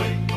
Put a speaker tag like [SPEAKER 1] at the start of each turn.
[SPEAKER 1] away.